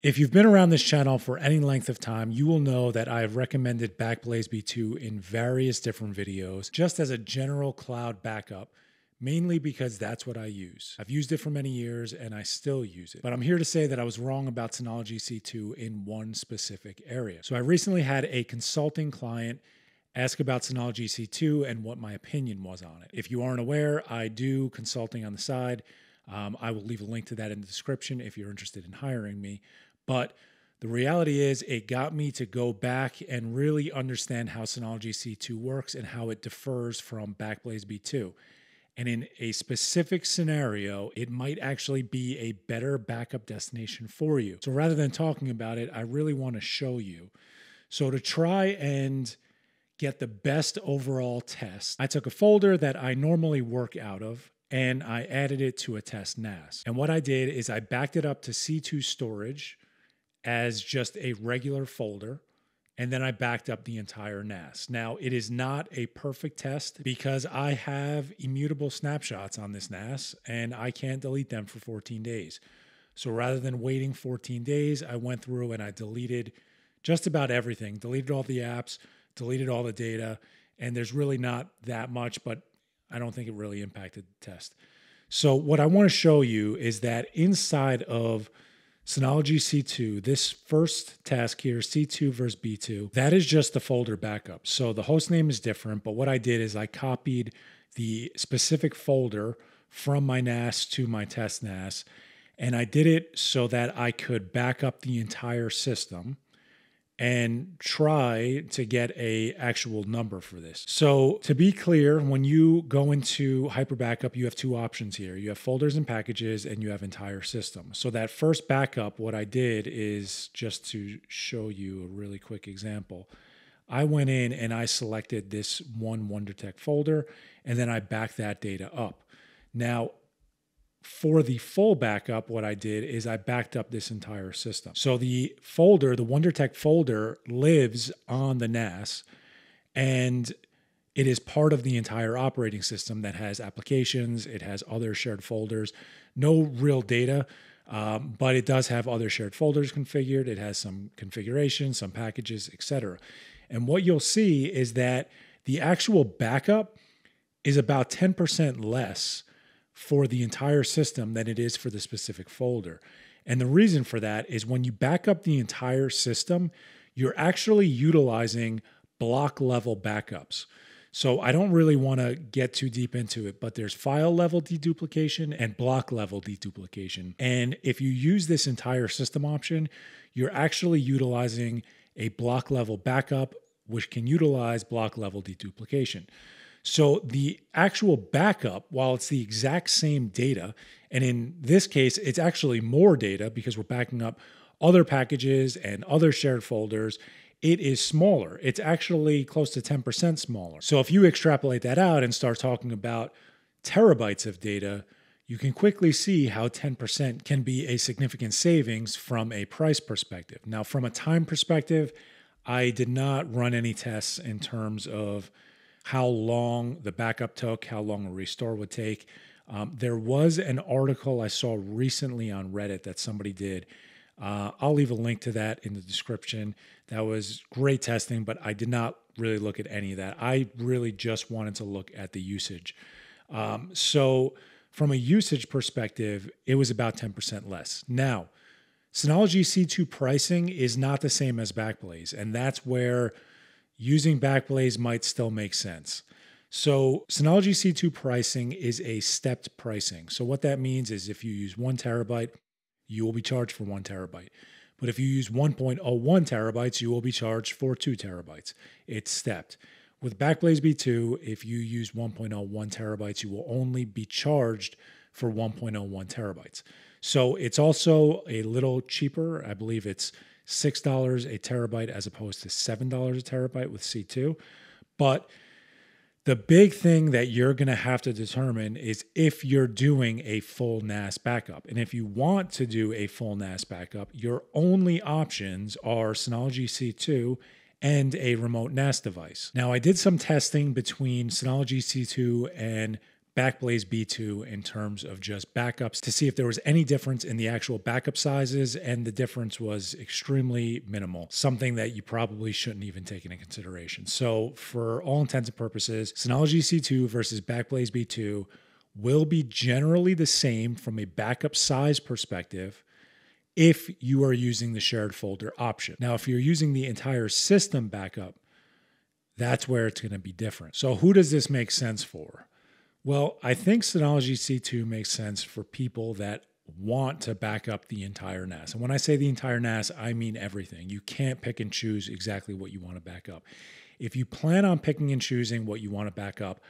If you've been around this channel for any length of time, you will know that I have recommended Backblaze B2 in various different videos just as a general cloud backup, mainly because that's what I use. I've used it for many years and I still use it. But I'm here to say that I was wrong about Synology C2 in one specific area. So I recently had a consulting client ask about Synology C2 and what my opinion was on it. If you aren't aware, I do consulting on the side. Um, I will leave a link to that in the description if you're interested in hiring me. But the reality is, it got me to go back and really understand how Synology C2 works and how it differs from Backblaze B2. And in a specific scenario, it might actually be a better backup destination for you. So rather than talking about it, I really want to show you. So to try and get the best overall test, I took a folder that I normally work out of and I added it to a test NAS. And what I did is I backed it up to C2 storage as just a regular folder. And then I backed up the entire NAS. Now, it is not a perfect test because I have immutable snapshots on this NAS and I can't delete them for 14 days. So rather than waiting 14 days, I went through and I deleted just about everything, deleted all the apps, deleted all the data. And there's really not that much, but I don't think it really impacted the test. So, what I want to show you is that inside of Synology C2, this first task here, C2 versus B2, that is just the folder backup. So the host name is different, but what I did is I copied the specific folder from my NAS to my test NAS, and I did it so that I could back up the entire system and try to get a actual number for this. So to be clear, when you go into Hyper Backup, you have two options here. You have folders and packages and you have entire system. So that first backup, what I did is just to show you a really quick example. I went in and I selected this one WunderTech folder and then I backed that data up. Now, for the full backup, what I did is I backed up this entire system. So the folder, the WunderTech folder, lives on the NAS and it is part of the entire operating system that has applications, it has other shared folders, no real data. Um, but it does have other shared folders configured. It has some configuration, some packages, etc. And what you'll see is that the actual backup is about 10% less for the entire system than it is for the specific folder. And the reason for that is when you back up the entire system, you're actually utilizing block level backups. So I don't really want to get too deep into it, but there's file level deduplication and block level deduplication. And if you use this entire system option, you're actually utilizing a block level backup, which can utilize block level deduplication. So the actual backup, while it's the exact same data, and in this case, it's actually more data because we're backing up other packages and other shared folders, it is smaller. It's actually close to 10% smaller. So if you extrapolate that out and start talking about terabytes of data, you can quickly see how 10% can be a significant savings from a price perspective. Now, from a time perspective, I did not run any tests in terms of how long the backup took, how long a restore would take. Um, there was an article I saw recently on Reddit that somebody did. Uh, I'll leave a link to that in the description. That was great testing, but I did not really look at any of that. I really just wanted to look at the usage. Um, so, from a usage perspective, it was about 10% less. Now, Synology C2 pricing is not the same as Backblaze, and that's where using Backblaze might still make sense. So, Synology C2 pricing is a stepped pricing. So, what that means is if you use one terabyte, you will be charged for one terabyte. But if you use 1.01 terabytes, you will be charged for two terabytes. It's stepped. With Backblaze B2, if you use 1.01 terabytes, you will only be charged for 1.01 terabytes. So it's also a little cheaper. I believe it's $6 a terabyte as opposed to $7 a terabyte with C2. But the big thing that you're going to have to determine is if you're doing a full NAS backup. And if you want to do a full NAS backup, your only options are Synology C2 and a remote NAS device. Now, I did some testing between Synology C2 and Backblaze B2 in terms of just backups to see if there was any difference in the actual backup sizes, and the difference was extremely minimal, something that you probably shouldn't even take into consideration. So, for all intents and purposes, Synology C2 versus Backblaze B2 will be generally the same from a backup size perspective if you are using the shared folder option. Now, if you're using the entire system backup, that's where it's going to be different. So, who does this make sense for? Well, I think Synology C2 makes sense for people that want to back up the entire NAS. And when I say the entire NAS, I mean everything. You can't pick and choose exactly what you want to back up. If you plan on picking and choosing what you want to back up,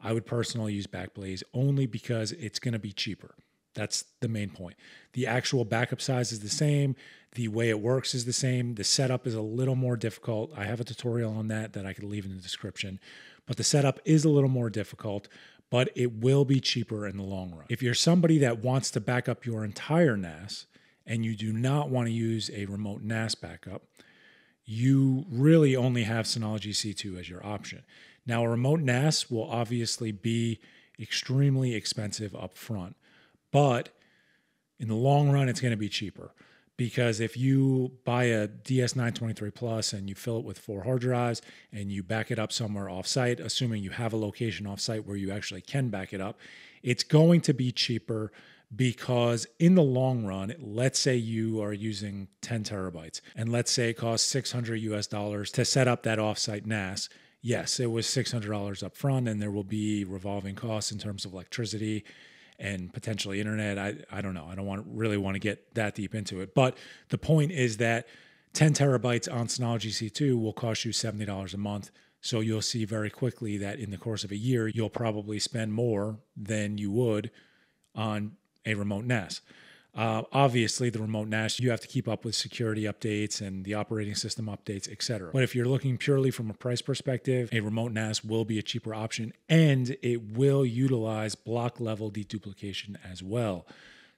I would personally use Backblaze only because it's going to be cheaper. That's the main point. The actual backup size is the same. The way it works is the same. The setup is a little more difficult. I have a tutorial on that that I could leave in the description. But the setup is a little more difficult, but it will be cheaper in the long run. If you're somebody that wants to back up your entire NAS and you do not want to use a remote NAS backup, you really only have Synology C2 as your option. Now, a remote NAS will obviously be extremely expensive up front, but in the long run, it's going to be cheaper because if you buy a DS923 Plus and you fill it with four hard drives and you back it up somewhere offsite, assuming you have a location offsite where you actually can back it up, it's going to be cheaper because in the long run, let's say you are using 10 terabytes and let's say it costs 600 US dollars to set up that offsite NAS. Yes, it was $600 up front and there will be revolving costs in terms of electricity and potentially internet. I, I don't know. I don't want really want to get that deep into it. But the point is that 10 terabytes on Synology C2 will cost you $70 a month. So you'll see very quickly that in the course of a year, you'll probably spend more than you would on a remote NAS. Uh, obviously, the remote NAS, you have to keep up with security updates and the operating system updates, etc. But if you're looking purely from a price perspective, a remote NAS will be a cheaper option and it will utilize block level deduplication as well.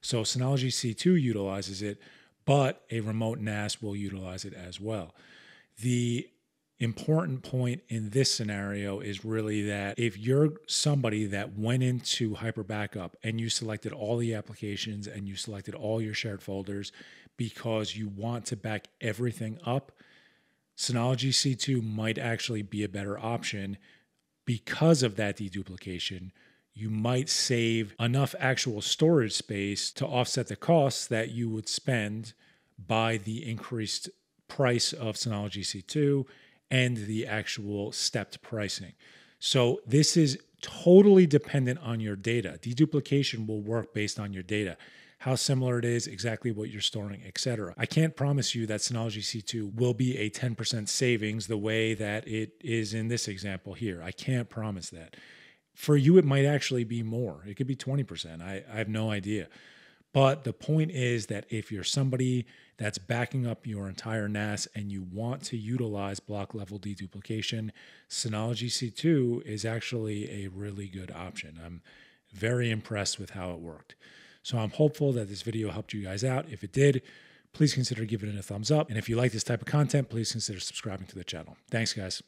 So Synology C2 utilizes it, but a remote NAS will utilize it as well. The important point in this scenario is really that if you're somebody that went into Hyper Backup and you selected all the applications and you selected all your shared folders because you want to back everything up, Synology C2 might actually be a better option because of that deduplication. You might save enough actual storage space to offset the costs that you would spend by the increased price of Synology C2 and the actual stepped pricing. So this is totally dependent on your data. Deduplication will work based on your data, how similar it is, exactly what you're storing, etc. I can't promise you that Synology C2 will be a 10% savings the way that it is in this example here. I can't promise that. For you, it might actually be more. It could be 20%. I, I have no idea. But the point is that if you're somebody that's backing up your entire NAS and you want to utilize block level deduplication, Synology C2 is actually a really good option. I'm very impressed with how it worked. So I'm hopeful that this video helped you guys out. If it did, please consider giving it a thumbs up. And if you like this type of content, please consider subscribing to the channel. Thanks, guys.